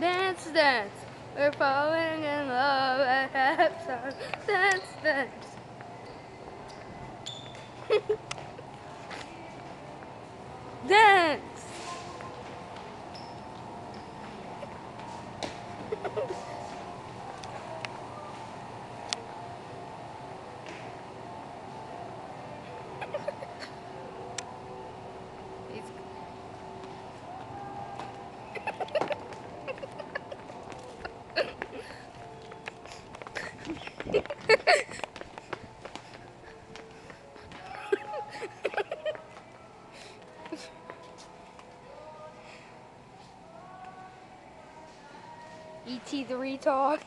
Dance, dance. We're falling in love at halftime. Dance, dance. dance. He's E.T. the retard.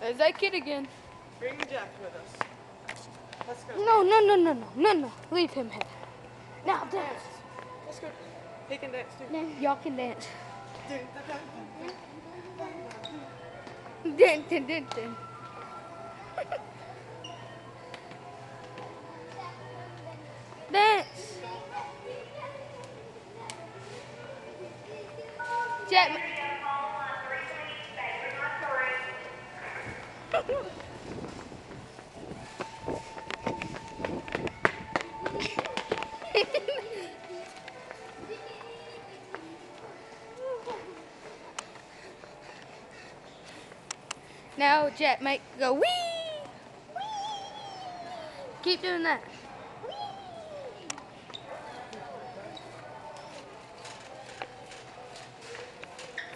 There's that kid again. Bring Jack with us. Let's go. No, no, no, no, no, no, no. Leave him here. Now dance. Let's go. He can dance too. Y'all can dance. Dun, dun, dun, dun. Dance. Jet. Now, Jet, make go wee, wee. Keep doing that.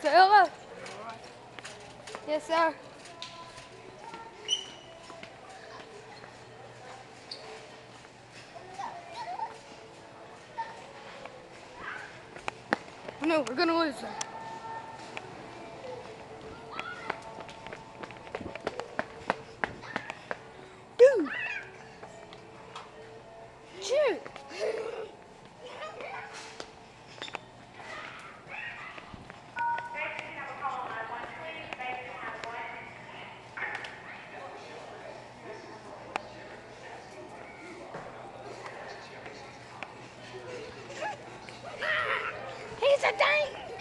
Say hello. Yes, sir. No, we're gonna lose her.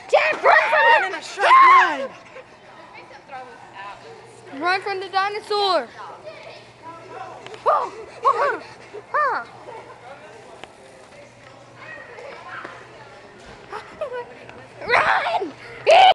Jack, run from And the a strike line. Run from the dinosaur. Oh, oh,